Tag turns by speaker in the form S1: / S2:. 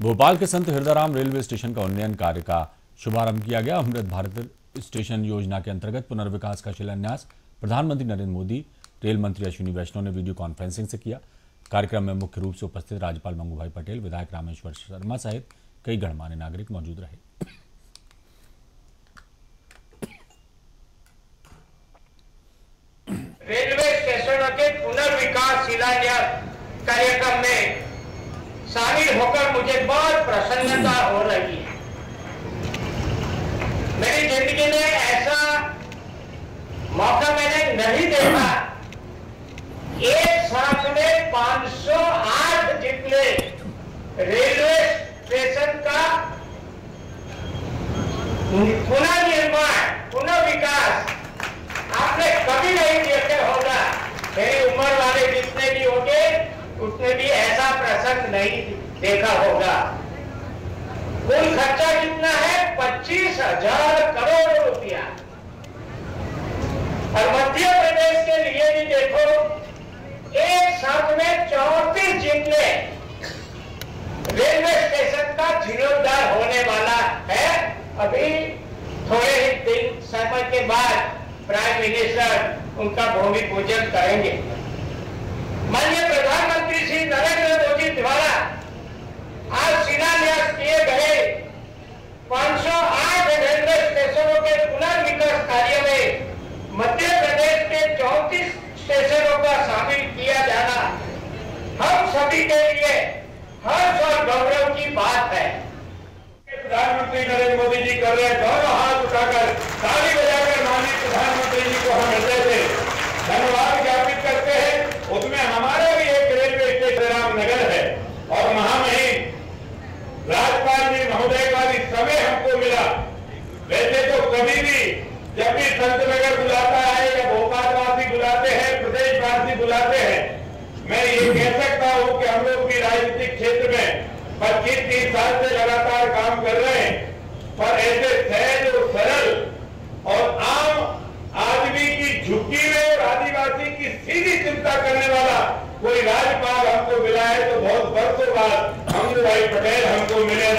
S1: भोपाल के संत Hirdaram railway station का उन्नयन कार्य का शुभारंभ किया गया। अमृत भारत स्टेशन योजना के अंतर्गत पुनर्विकास का शिलान्यास प्रधानमंत्री नरेंद्र मोदी, रेल मंत्री अश्विनी वैष्णव ने वीडियो कॉन्फ्रेंसिंग से किया। कार्यक्रम में मुख्य रूप से उपस्थित राज्यपाल मंगूभाई पटेल, विधायक रामेश्वर शर्मा सहित कई गणमान्य नागरिक मौजूद रहे।
S2: रेलवे स्टेशनों के पुनर्विकास शिलान्यास कार्यक्रम में शामिल होकर मुझे बहुत प्रसन्नता हो रही है। मेरी ज़िंदगी में ऐसा मौका मैंने नहीं देखा। एक साथ में 508 जितने रेलवे स्टेशन का पुनर्निर्माण पुनर्विकास आपने कभी नहीं देखे होगा मेरी उम्र वाले जितने भी होंगे उसने भी प्रसंग नहीं देखा होगा। कुल खर्चा कितना है? पच्चीस हज़ार करोड़ रुपया। और मध्य प्रदेश के लिए भी देखो, एक साथ में चौतीस ज़िले रेलवे स्टेशन का जीर्णोद्धार होने वाला है, अभी थोड़े ही दिन समय के बाद प्राइम मिनिस्टर उनका भूमि पूजन करेंगे। माननीय प्रधानमंत्री श्री नरेंद्र मोदी द्वारा आज शिलान्यास किए गए 508 रेलवे स्टेशनों के पुनर्विकास कार्य में मध्य प्रदेश के 34 स्टेशनों का शामिल किया जाना सभी के लिए हर्ष और गौरव की बात है।
S3: प्रधानमंत्री नरेंद्र मोदी जी कर रहे हैं, दोनों हाथ उठाकर ताली बजाकर माननीय प्रधानमंत्री जी को हम हृदय से धन्यवाद ज्ञापित करते हैं उसमें हमारा भी एक रेलवे स्टेशन रामनगर है और महामहिम राज्यपाल जी महोदय का भी समय हमको मिला वैसे तो कभी भी जब भी संत नगर बुलाता है या भोपालवासी बुलाते हैं प्रदेशवासी बुलाते हैं मैं ये कह सकता हूँ कि हम लोग भी राजनीतिक क्षेत्र में पच्चीस तीस साल से लगातार काम कर रहे हैं। पर ऐसे सहज और सरल और आम आदमी की झुकी में और आदिवासी की सीधी चिंता करने वाला कोई राज्यपाल हमको मिला है तो बहुत वर्षों बाद हम भाई पटेल हमको मिले